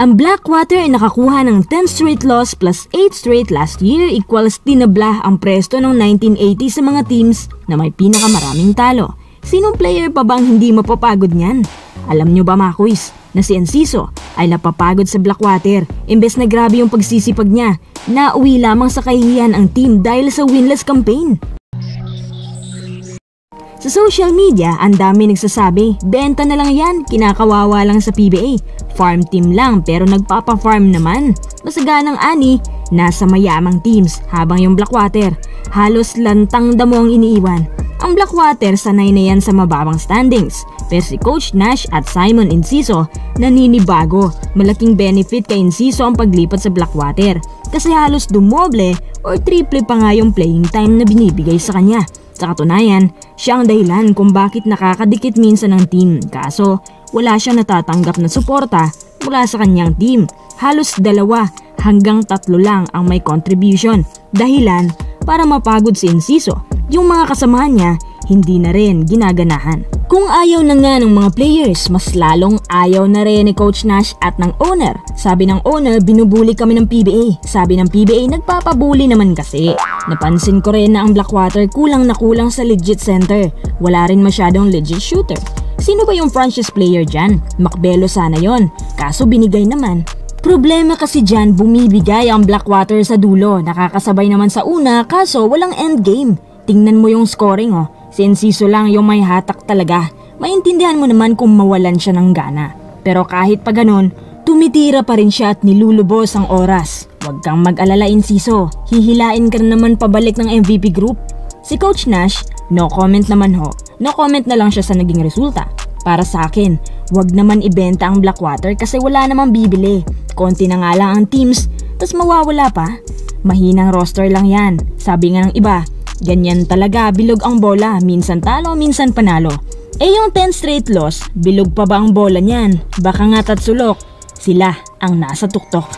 Ang Blackwater ay nakakuha ng 10 straight loss plus 8 straight last year equals tinabla ang presto ng 1980 sa mga teams na may pinakamaraming talo. Sinong player pa bang hindi mapapagod niyan? Alam nyo ba mga quiz, na si Enciso ay napapagod sa Blackwater imbes na grabe yung pagsisipag niya. Nauwi lamang sa kahihiyan ang team dahil sa winless campaign. Sa social media, ang dami nagsasabi, benta na lang yan, kinakawawa lang sa PBA. Farm team lang pero nagpapa-farm naman. Masaganang ani, nasa mayamang teams habang yung Blackwater, halos lantang damo ang iniiwan. Ang Blackwater sanay na yan sa mababang standings. Pero si Coach Nash at Simon Inciso naninibago. Malaking benefit kay Inciso ang paglipat sa Blackwater kasi halos dumoble or triple pa nga yung playing time na binibigay sa kanya. Sa katunayan, siya ang dahilan kung bakit nakakadikit minsan ng team kaso wala siyang natatanggap na suporta mula sa kanyang team. Halos dalawa hanggang tatlo lang ang may contribution. Dahilan para mapagod si Inciso. Yung mga kasama niya hindi na rin ginaganahan. Kung ayaw na nga ng mga players, mas lalong ayaw na rin ni Coach Nash at ng owner. Sabi ng owner, binubuli kami ng PBA. Sabi ng PBA, nagpapabuli naman kasi. Napansin ko rin na ang Blackwater kulang na kulang sa legit center. Wala rin masyadong legit shooter. Sino ba yung franchise player dyan? Macbelo sana yon. Kaso binigay naman. Problema kasi dyan, bumibigay ang Blackwater sa dulo. Nakakasabay naman sa una, kaso walang endgame. Tingnan mo yung scoring oh. Si Enciso lang yung may hatak talaga. Maintindihan mo naman kung mawalan siya ng gana. Pero kahit pa ganun, tumitira pa rin siya at nilulubos ang oras. Huwag kang mag-alala Enciso, hihilain ka na naman pabalik ng MVP group. Si Coach Nash, no comment naman ho. No comment na lang siya sa naging resulta. Para sa akin, wag naman ibenta ang Blackwater kasi wala namang bibili. Konti na nga lang ang teams, tas mawawala pa. Mahinang roster lang yan. Sabi nga ng iba, Ganyan talaga, bilog ang bola, minsan talo, minsan panalo. Eh yung 10 straight loss, bilog pa ba ang bola niyan? Baka nga tatsulok, sila ang nasa tuktok.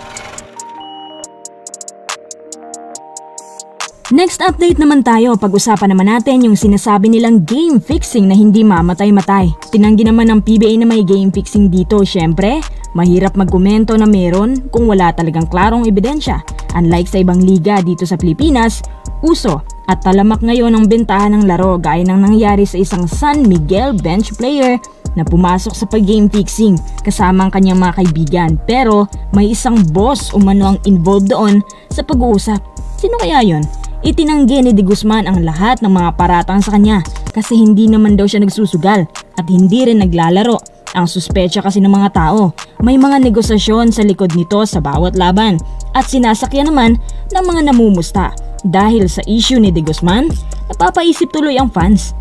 Next update naman tayo, pag-usapan naman natin yung sinasabi nilang game fixing na hindi mamatay-matay. Tinanggi naman ng PBA na may game fixing dito, syempre. Mahirap magkomento na meron kung wala talagang klarong ebidensya. Unlike sa ibang liga dito sa Pilipinas, uso at talamak ngayon ang bentahan ng laro gaya ng nangyari sa isang San Miguel bench player na pumasok sa pag-game fixing kasama ang kanyang mga kaibigan pero may isang boss umano ang involved doon sa pag-uusap. Sino kaya yon? Itinanggi ni De Guzman ang lahat ng mga paratang sa kanya kasi hindi naman daw siya nagsusugal at hindi rin naglalaro. Ang suspecha kasi ng mga tao, may mga negosasyon sa likod nito sa bawat laban at sinasakyan naman ng mga namumusta. Dahil sa issue ni De Guzman, napapaisip tuloy ang fans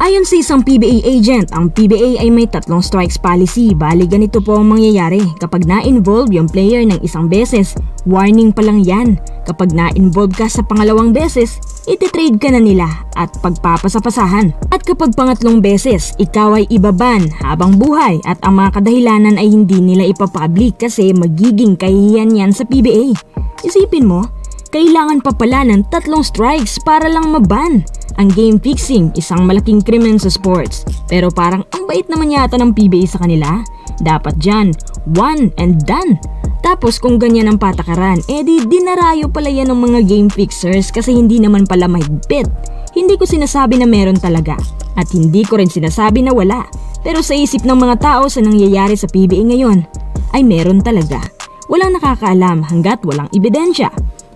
Ayon sa isang PBA agent, ang PBA ay may tatlong strikes policy. Bali ganito po ang mangyayari. Kapag na-involve yung player ng isang beses, warning pa lang yan. Kapag na-involve ka sa pangalawang beses, ititrade ka na nila at pagpapasapasahan. At kapag pangatlong beses, ikaw ay ibaban habang buhay at ang mga kadahilanan ay hindi nila ipapublic kasi magiging kahihiyan yan sa PBA. Isipin mo, kailangan pa pala ng tatlong strikes para lang maban. Ang game fixing, isang malaking krimen sa sports. Pero parang ang bait naman yata ng PBA sa kanila. Dapat dyan, one and done. Tapos kung ganyan ang patakaran, edi dinarayo pala yan ng mga game fixers kasi hindi naman pala mahigpit. Hindi ko sinasabi na meron talaga. At hindi ko rin sinasabi na wala. Pero sa isip ng mga tao sa nangyayari sa PBA ngayon, ay meron talaga. Walang nakakaalam hanggat walang ebidensya.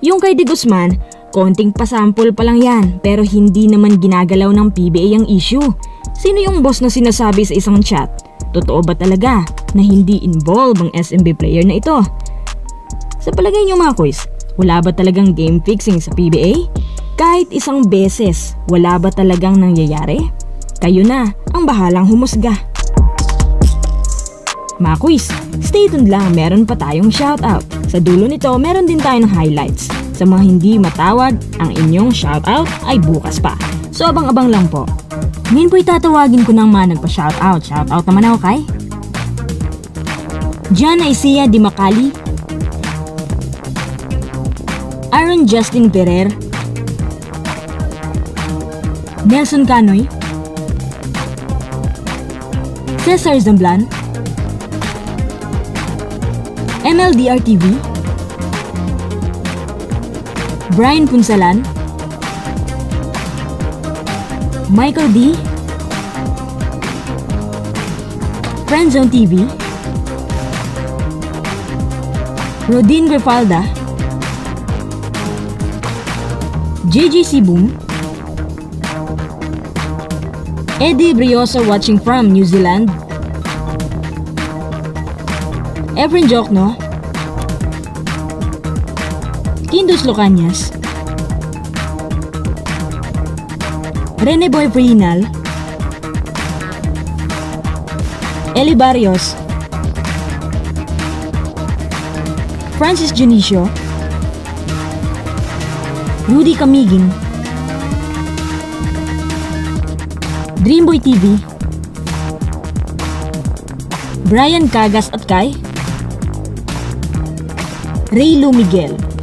Yung kay De Guzman, Konting pasample pa lang yan pero hindi naman ginagalaw ng PBA ang issue. Sino yung boss na sinasabi sa isang chat? Totoo ba talaga na hindi involved ang SMB player na ito? Sa palagay niyo mga quiz, wala ba talagang game fixing sa PBA? Kahit isang beses, wala ba talagang nangyayari? Kayo na ang bahalang humusga. Mga stay tuned lang meron pa tayong shoutout. Sa dulo nito meron din tayong highlights. Sa mga hindi matawag, ang inyong shoutout ay bukas pa. So abang-abang lang po. Ngayon po itatawagin ko ng mga nagpa-shoutout. Shoutout naman ako kay John Isaiah Di Macali Aaron Justin Perer Nelson Canoy Cesar Zamblan MLDR TV, Brian Punsalan, Michael D, Friendzone TV, Rodin Grifalda, JGC Boom, Eddie Brioso watching from New Zealand, Efren Jokno, Kindus Locanyas, Rene Boy Priinal, Eli Barrios, Francis Junicio, Rudy Camigin, Dreamboy TV, Brian Cagas at Kai, Ray Lu Miguel.